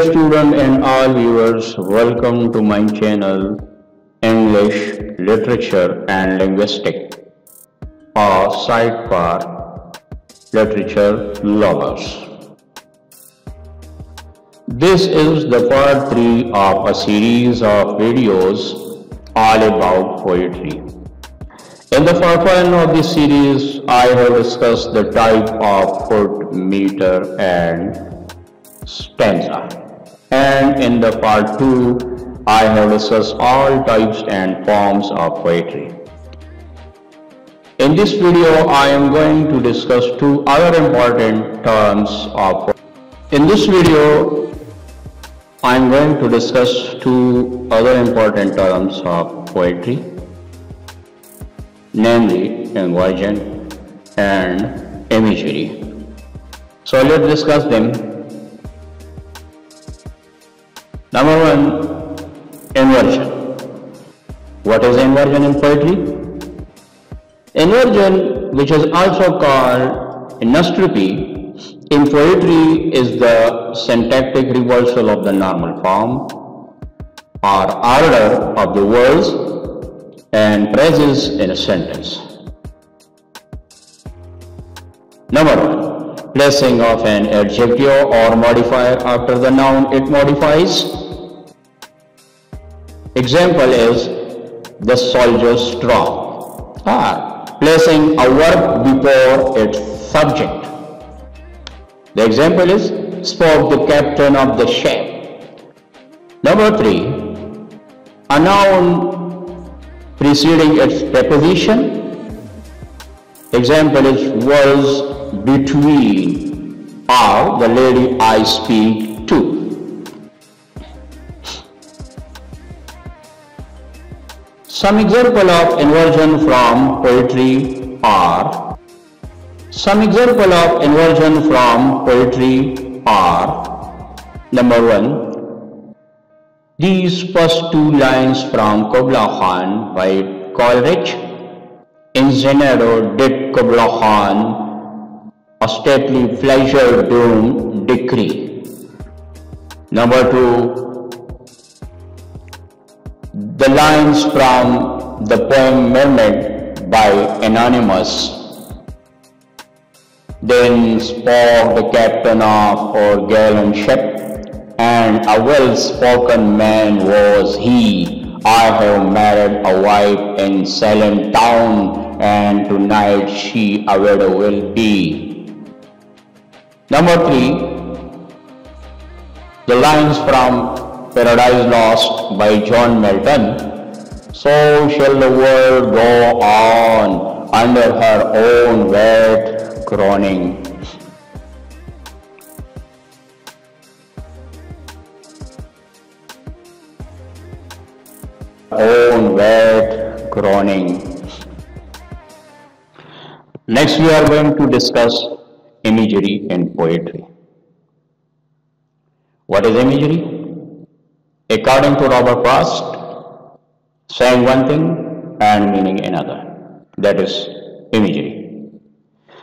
Dear student and all viewers, welcome to my channel English Literature and Linguistics, site for literature lovers. This is the part 3 of a series of videos all about poetry. In the first one of this series, I have discussed the type of foot, meter and stanza. And in the part 2, I have discussed all types and forms of poetry. In this video, I am going to discuss two other important terms of In this video, I am going to discuss two other important terms of poetry namely inversion and imagery. So let's discuss them. Number one, inversion. What is inversion in poetry? Inversion, which is also called anastrophe, in poetry is the syntactic reversal of the normal form or order of the words and phrases in a sentence. Number one, placing of an adjective or modifier after the noun it modifies. Example is the soldier's strong. Ah, placing a verb before its subject. The example is spoke the captain of the ship. Number three, a noun preceding its preposition. Example is was between or the lady I speak to. Some example of inversion from poetry are some example of inversion from poetry are number one these first two lines from Kubla Khan by Coleridge. In Xanadu did Kubla Khan a stately pleasure doom decree. Number two, the lines from the poem Mermaid by Anonymous. Then spoke the captain of our gallant ship and a well-spoken man was he. I have married a wife in Salem town, and tonight she a widow will be. Number three, the lines from Paradise Lost by John Milton. So shall the world go on under her own wet groaning. own wet groaning. Next we are going to discuss imagery in poetry. What is imagery? According to Robert Frost, saying one thing and meaning another. That is imagery.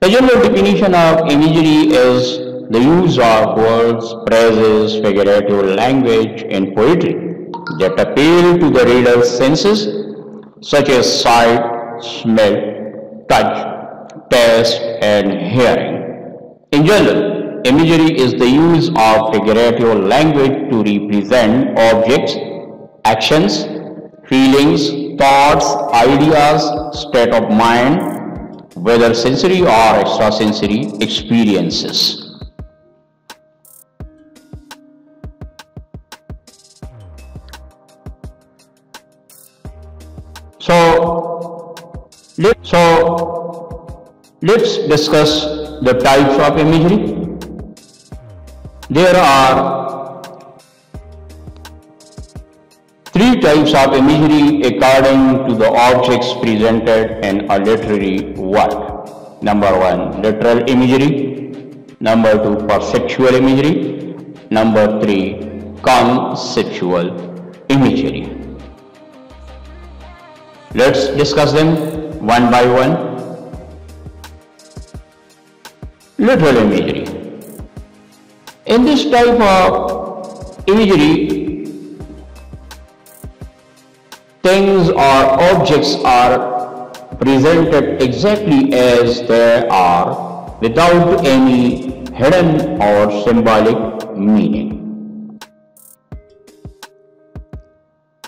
The general definition of imagery is the use of words, phrases, figurative language in poetry that appeal to the reader's senses such as sight, smell, touch, taste and hearing. In general, imagery is the use of figurative language to represent objects, actions, feelings, thoughts, ideas, state of mind, whether sensory or extrasensory experiences. So, let, so let's discuss the types of imagery. There are three types of imagery according to the objects presented in a literary work. Number one, literal imagery. Number two, perceptual imagery. Number three, conceptual imagery. Let's discuss them one by one. Literal imagery. In this type of imagery, things or objects are presented exactly as they are without any hidden or symbolic meaning.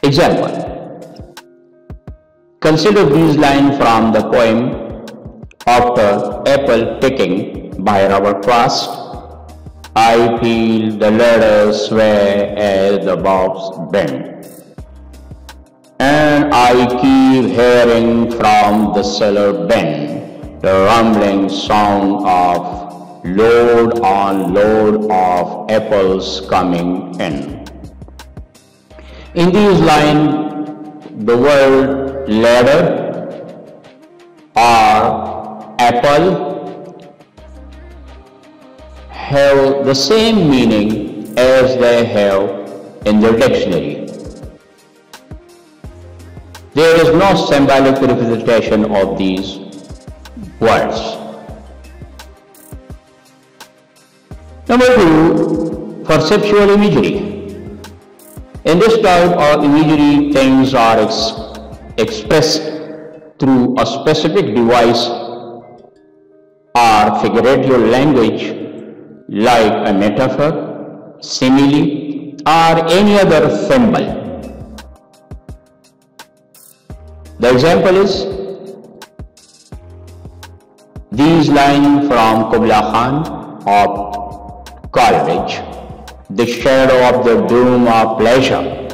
Example Consider these lines from the poem After Apple Picking by Robert Frost. I feel the ladder sway as the bulbs bend. And I keep hearing from the cellar bin the rumbling sound of load on load of apples coming in. In these lines, the word ladder or apple have the same meaning as they have in the dictionary. There is no symbolic representation of these words. Number two, perceptual imagery. In this type of imagery, things are ex expressed through a specific device or figurative language like a metaphor, simile, or any other symbol. The example is these lines from Kubla Khan of Coleridge. The shadow of the doom of pleasure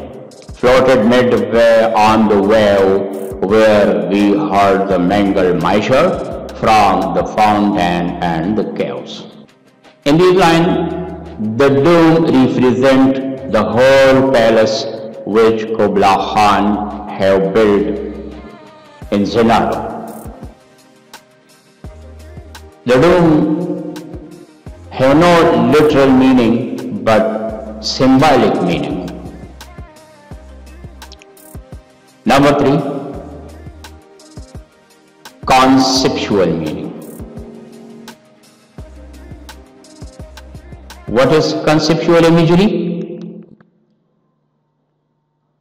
floated midway on the wave where we heard the mangled measure from the fountain and the chaos. In this line, the dome represent the whole palace which Kubla Khan have built in Xanadu. The dome have no literal meaning but symbolic meaning. Number three, conceptual meaning. What is conceptual imagery?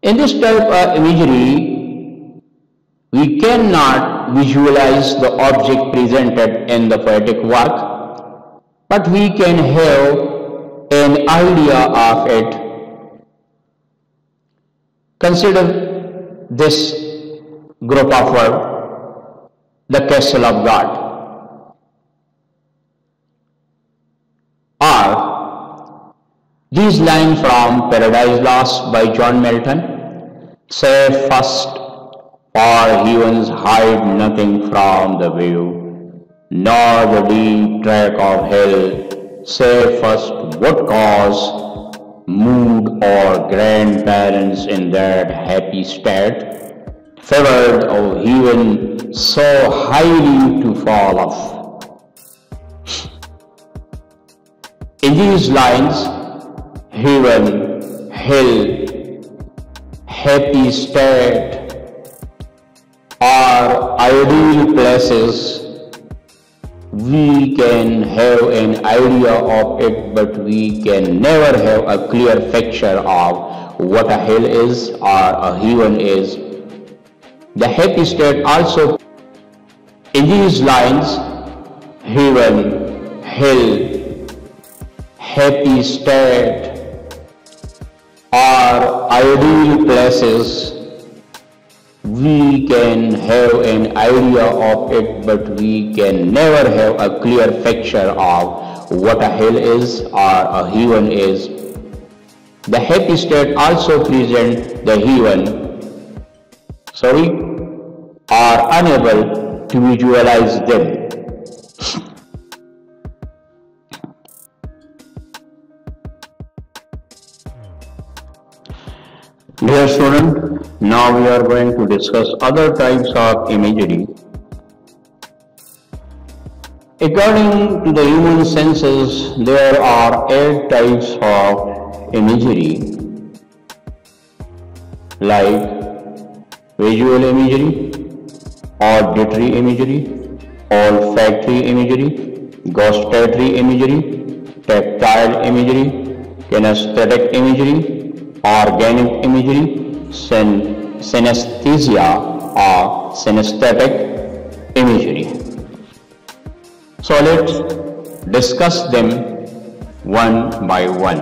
In this type of imagery, we cannot visualize the object presented in the poetic work, but we can have an idea of it. Consider this group of words, the castle of God. Or these lines from Paradise Lost by John Milton say first, for heavens hide nothing from the view, nor the deep track of hell. Say first, what cause mood or grandparents in that happy state, favored of heaven so highly to fall off. In these lines, heaven, hell, happy state are ideal places. We can have an idea of it, but we can never have a clear picture of what a hell is or a heaven is. The happy state also in these lines, heaven, hell, happy state, are ideal places we can have an idea of it but we can never have a clear picture of what a hell is or a heaven is. The happy state also present the heaven sorry are unable to visualize them Dear student, now we are going to discuss other types of imagery. According to the human senses, there are eight types of imagery like visual imagery, auditory imagery, olfactory imagery, gustatory imagery, tactile imagery, kinesthetic imagery, organic imagery, syn synesthesia or synesthetic imagery. So let's discuss them one by one.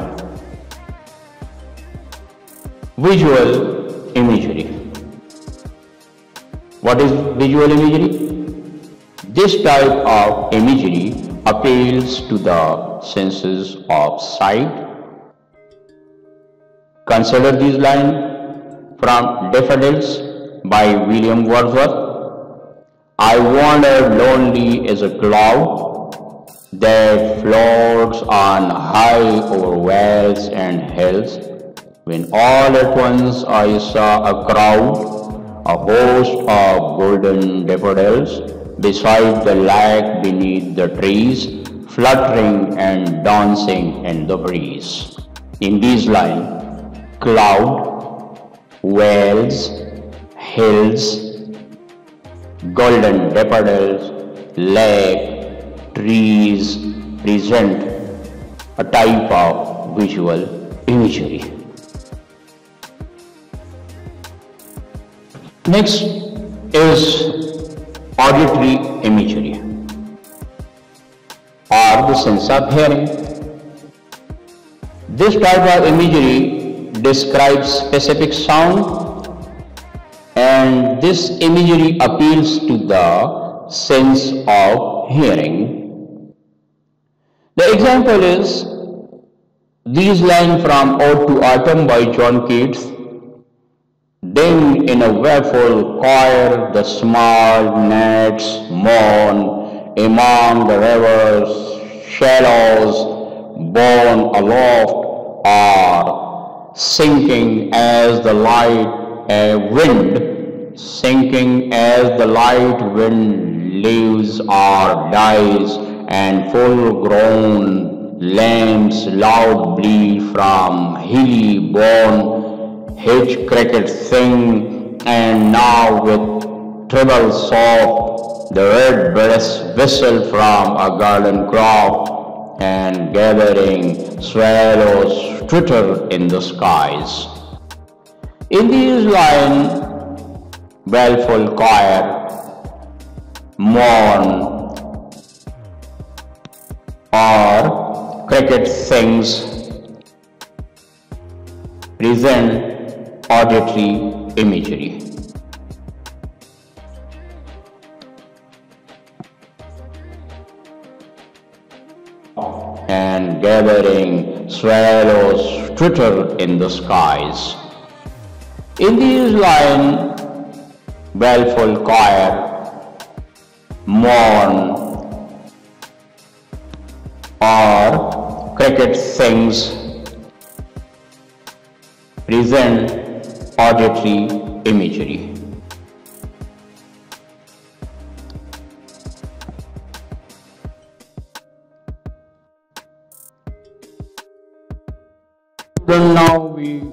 Visual imagery. What is visual imagery? This type of imagery appeals to the senses of sight. Consider these lines from Daffodils by William Wordsworth. I wander lonely as a cloud that floats on high over vales and hills, when all at once I saw a crowd, a host of golden daffodils, beside the lake beneath the trees, fluttering and dancing in the breeze. In these lines, cloud, vales, hills, golden daffodils, lake, trees present a type of visual imagery. Next is auditory imagery or the sense of hearing. This type of imagery describes specific sound and this imagery appeals to the sense of hearing. The example is these lines from Ode to Autumn by John Keats then in a wailful choir the small gnats mourn among the river's shallows borne aloft are sinking as the light a wind. Sinking as the light wind leaves or dies and full grown lambs loud bleat from hilly born Hitch cricket sing, and now with treble soft, the red breast whistle from a garden crop, and gathering swallows twitter in the skies. In these lines, baleful choir mourn or cricket sings present auditory imagery. and gathering swallows twitter in the skies. In these lines, baleful choir mourn or cricket sings present auditory imagery.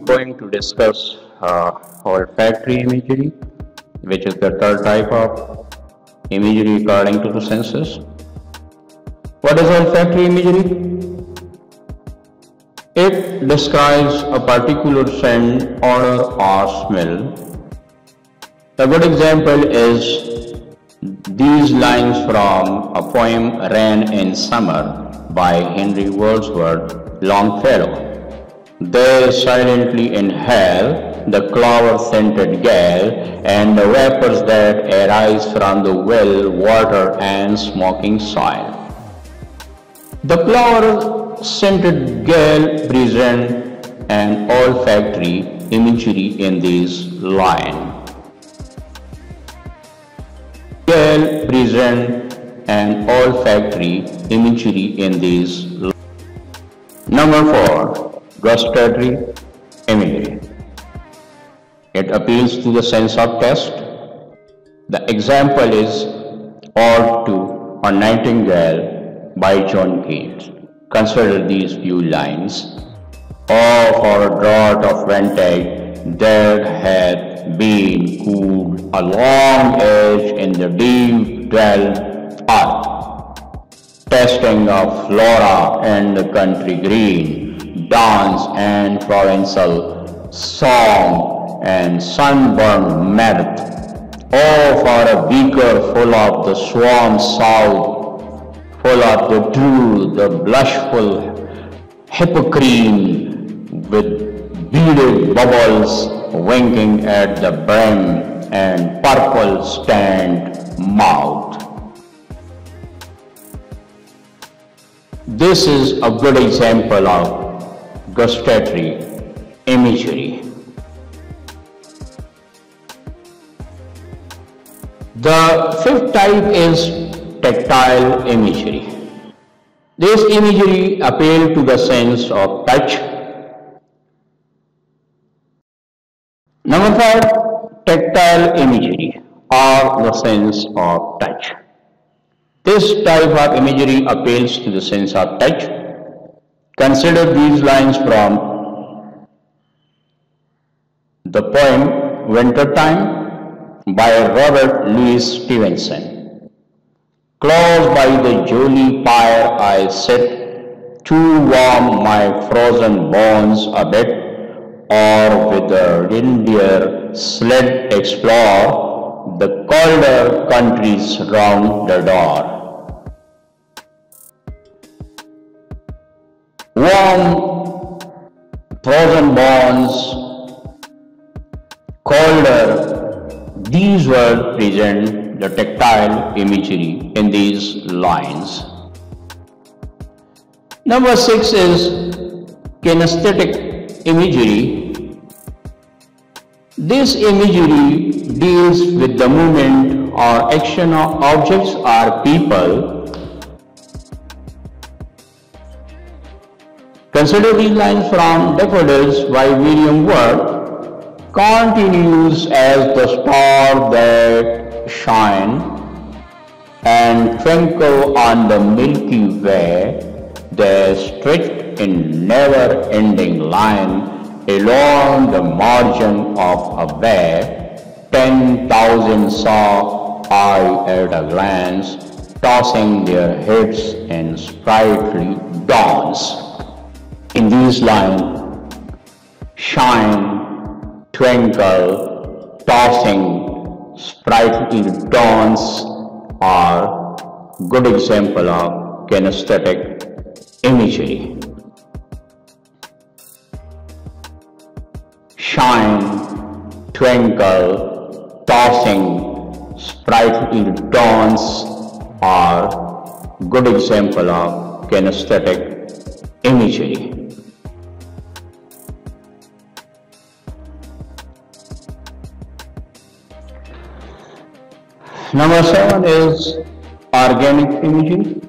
Going to discuss uh, olfactory imagery, which is the third type of imagery according to the senses. What is olfactory imagery? It describes a particular scent, odor or smell. A good example is these lines from a poem Rain in Summer by Henry Wadsworth Longfellow. They silently inhale the clover-scented gale and the vapors that arise from the well, water and smoking soil. The clover scented gale present an olfactory imagery in this line. Gale present an olfactory imagery in this. Number 4. Gustatory imagery. It appeals to the sense of taste. The example is Ode to a Nightingale by John Keats. Consider these few lines. Oh, for a draught of vintage there had been cooled a long age in the deep well earth. testing of flora and the country green, dance and Provençal song and sunburned mirth. Oh, for a beaker full of the swarm south, full of the dew, the blushful hippocrene with beaded bubbles winking at the brim and purple stand mouth. This is a good example of gustatory imagery. The fifth type is tactile imagery. This imagery appeals to the sense of touch. Number five, tactile imagery or the sense of touch. This type of imagery appeals to the sense of touch. Consider these lines from the poem Winter Time by Robert Louis Stevenson. Close by the jolly fire I sit, to warm my frozen bones a bit, or with a reindeer sled explore the colder countries round the door. Warm, frozen bonds, colder, these words present the tactile imagery in these lines. Number six is kinesthetic imagery this imagery deals with the movement or action of objects or people. Consider these lines from Daffodils by William Worth continues as the star that shine and twinkle on the Milky Way, they stretched in never-ending line along the margin of a bay, ten thousand saw I at a glance, tossing their heads in sprightly dance. In these lines, shine, twinkle, tossing, sprightly dawns are good example of kinesthetic imagery. shine, twinkle, tossing, sprightly dawns are good example of kinesthetic imagery. Number seven is organic imagery.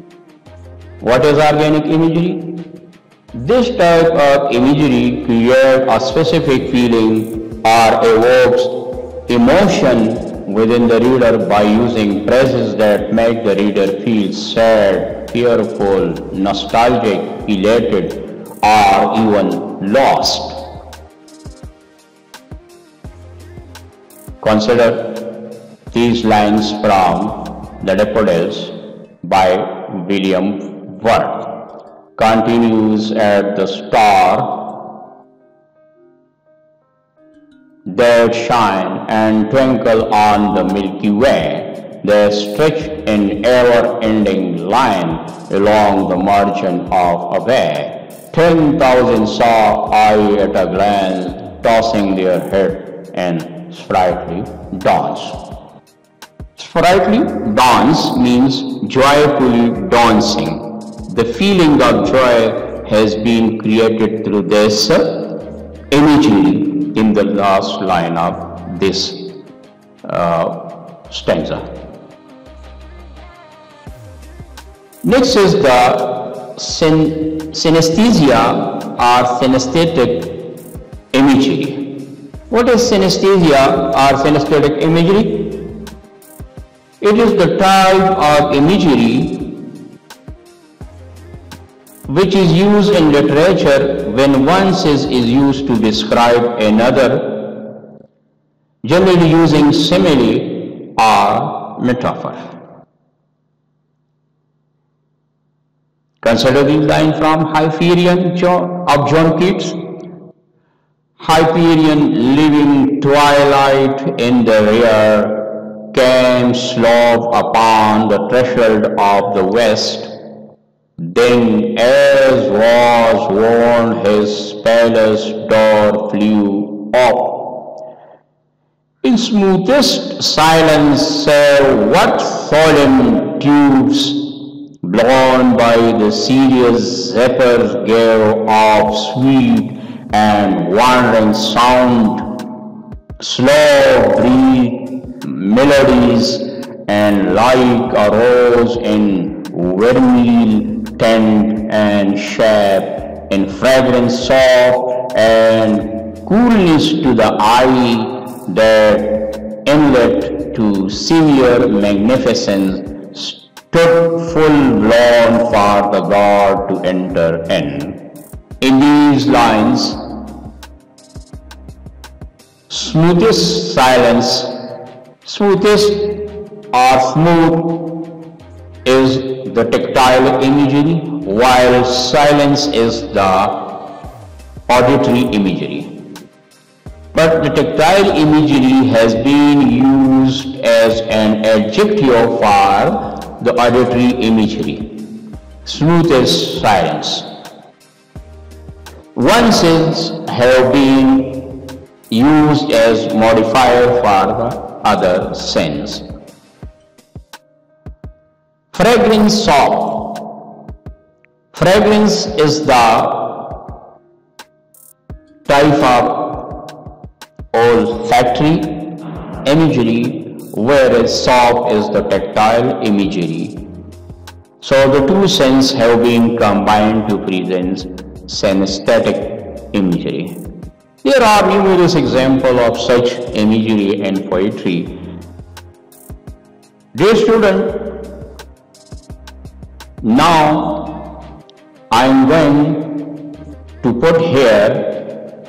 What is organic imagery? This type of imagery creates a specific feeling or evokes emotion within the reader by using phrases that make the reader feel sad, fearful, nostalgic, elated, or even lost. Consider these lines from The Daffodils by William Worth continues at the star that shine and twinkle on the Milky Way. They stretch in ever-ending line along the margin of a bay. Ten thousand saw I at a glance, tossing their head in sprightly dance. Sprightly dance means joyfully dancing the feeling of joy has been created through this imagery in the last line of this uh, stanza. Next is the syn synesthesia or synesthetic imagery. What is synesthesia or synesthetic imagery? It is the type of imagery which is used in literature when one says is used to describe another, generally using simile or metaphor. Consider these line from Hyperion of John Keats. Hyperion living twilight in the rear came slow upon the threshold of the west. Then as was worn his palace door flew up in smoothest silence, say what solemn tubes blown by the serious zephyrs gave of sweet and wandering sound, slow breathed melodies, and like a rose in vermeil tint and shape, in fragrance soft and coolness to the eye, that inlet to severe magnificence stood full blown for the god to enter in. In these lines, smoothest silence, smoothest or smooth is the tactile imagery, while silence is the auditory imagery. But the tactile imagery has been used as an adjective for the auditory imagery. Smooth as silence. One sense have been used as modifier for the other sense. Fragrance soft. Fragrance is the type of olfactory imagery whereas soft is the tactile imagery. So the two senses have been combined to present synesthetic imagery. There are numerous examples of such imagery and poetry. Dear student, now I am going to put here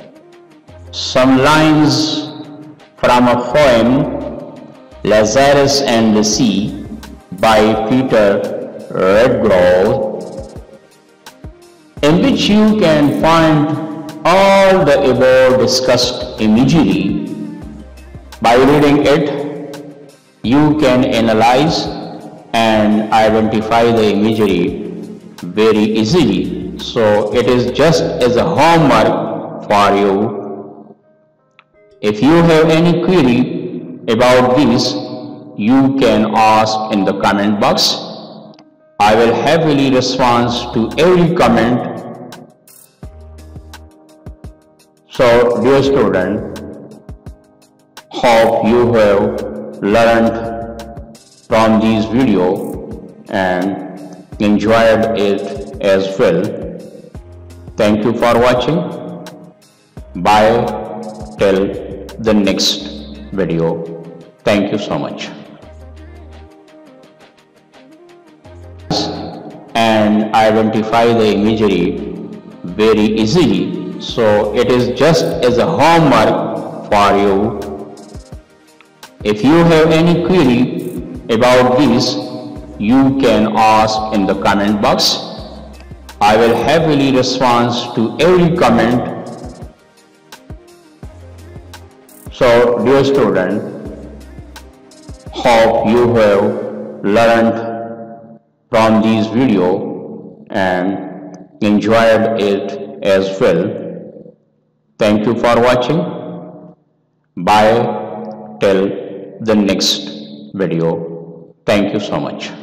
some lines from a poem Lazarus and the Sea by Peter Redgrove in which you can find all the above discussed imagery. By reading it, you can analyze and identify the imagery very easily. So it is just as a homework for you if you have any query about this, you can ask in the comment box. I will happily respond to every comment. So dear student, hope you have learned from this video and enjoyed it as well. Thank you for watching. Bye till the next video. Thank you so much. And identify the imagery very easily. So it is just as a homework for you. If you have any query about this, you can ask in the comment box. I will happily respond to every comment So dear student, hope you have learned from this video and enjoyed it as well. Thank you for watching. Bye till the next video. Thank you so much.